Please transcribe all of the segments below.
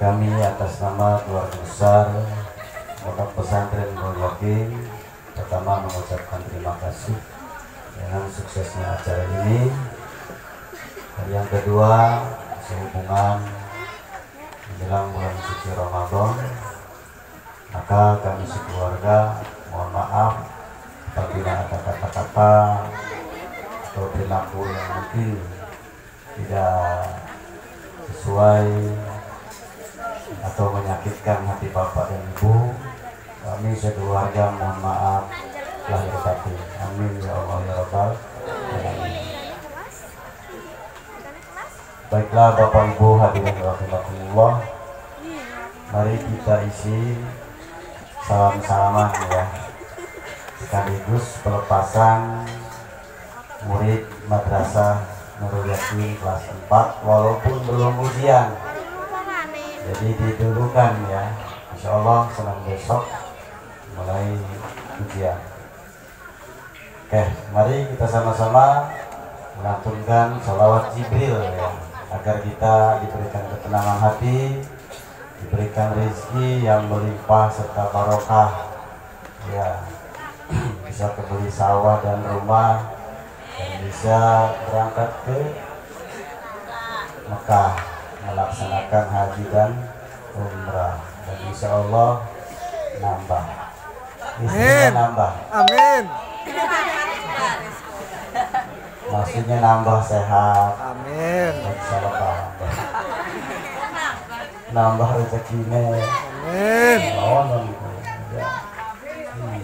kami atas nama keluarga besar Pondok Pesantren Yakin pertama mengucapkan terima kasih dengan suksesnya acara ini. Dan yang kedua, sehubungan menjelang bulan suci Ramadan, maka kami sekeluarga mohon maaf apabila ada kata-kata atau perilaku yang mungkin tidak sesuai atau menyakitkan hati bapak dan ibu. Kami sekeluarga mohon maaf lahir batin. Amin ya Allah ya Rabbal baiklah bapak ibu hadirin rahimakumullah. Mari kita isi salam-salaman ya. Sekaligus pelepasan murid madrasah Nurul Yakin kelas 4 walaupun belum ujian jadi didulukan ya. Insya Allah senang besok mulai ujian. Oke mari kita sama-sama melantunkan salawat Jibril ya agar kita diberikan ketenangan hati diberikan rezeki yang melimpah serta barokah. Ya bisa kebeli sawah dan rumah dan bisa berangkat ke Mekah melaksanakan haji dan umrah dan insya Allah nambah istrinya Amin. nambah Amin. maksudnya nambah sehat Amin. dan salah paham nambah rezekinya Amin. ya hmm.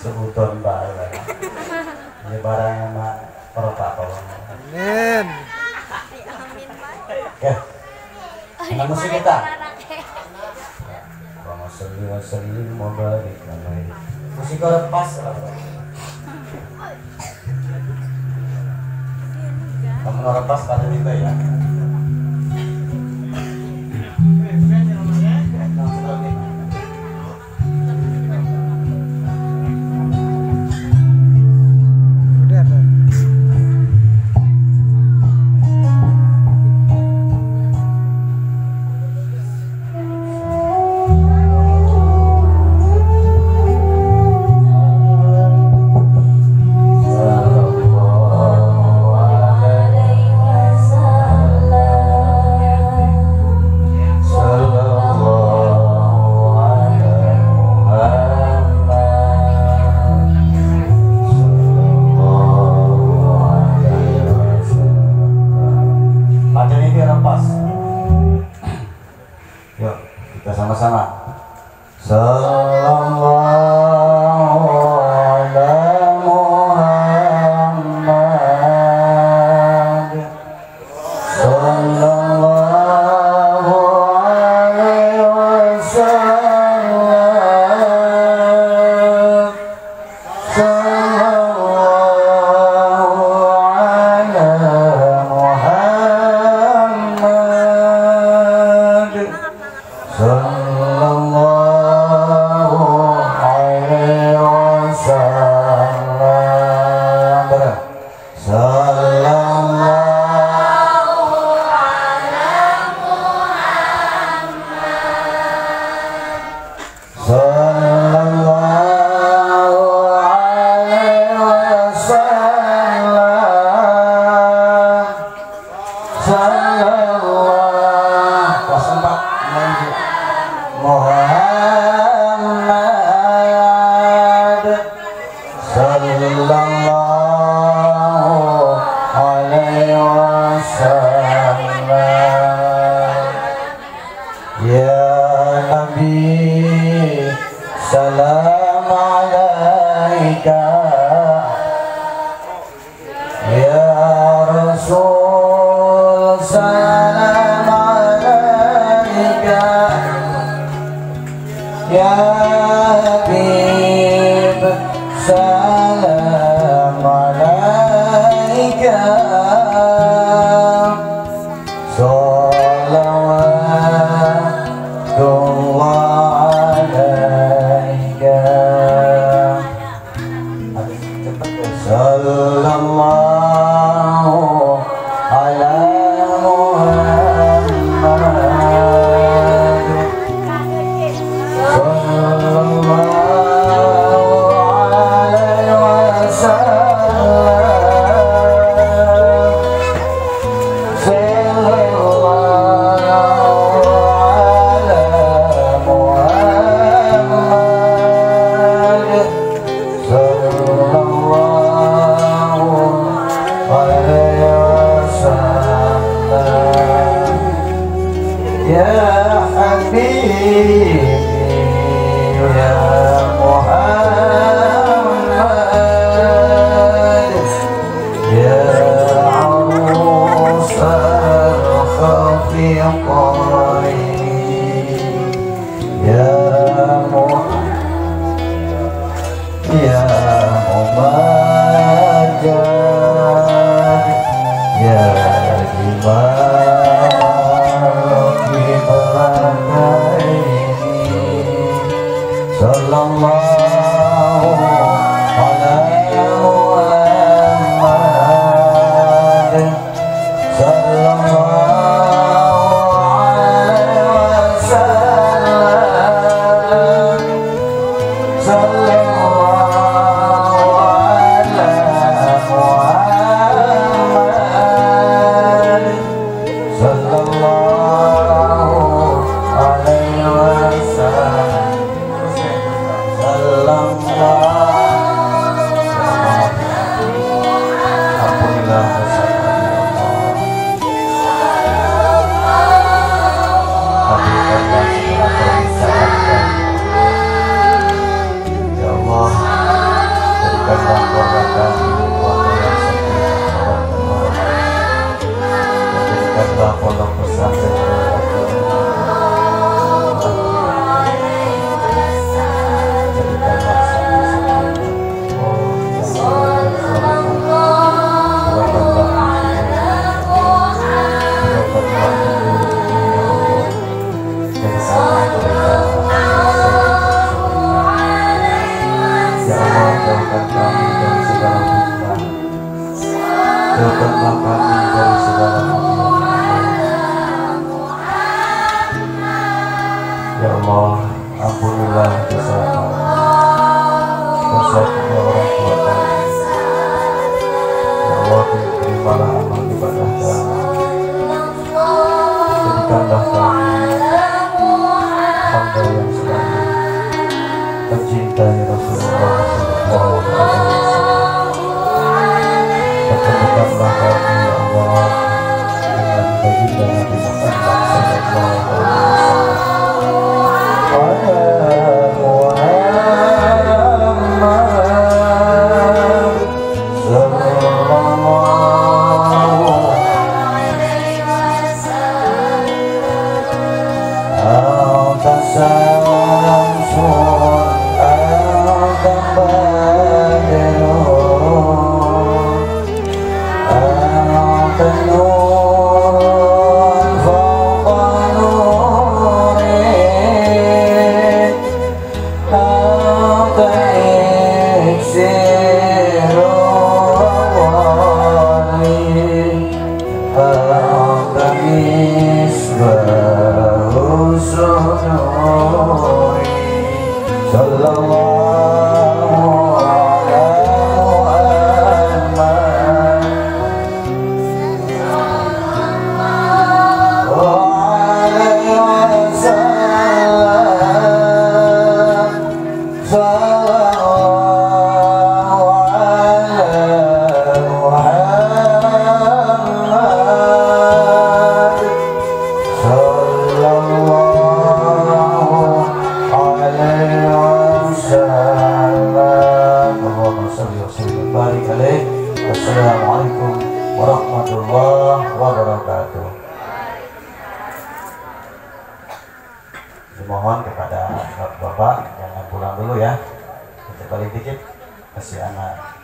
sebutan baik ya barangnya mak protokol Amin. oke Mana musik kita Allahumma salli wa sallim wa barik alaihi. Musik lepas lah. Kamu lepas pada juga ya. Yuk, kita sama-sama. Sallallahu Habib Ya Habib Sallallahu ya Allah. Dosa kedua orang tua kami. Ya Allah, terimalah amal ibadah kami. Jadikanlah kami hamba yang selalu mencintai Rasulullah Sallallahu Alaihi Wasallam. Pertemukanlah kami, ya Allah, dengan baginda Nabi Muhammad side. Sallallahu warahmatullahi wabarakatuh. Dimohon kepada bapak jangan pulang dulu ya. Kita balik dikit kasih anak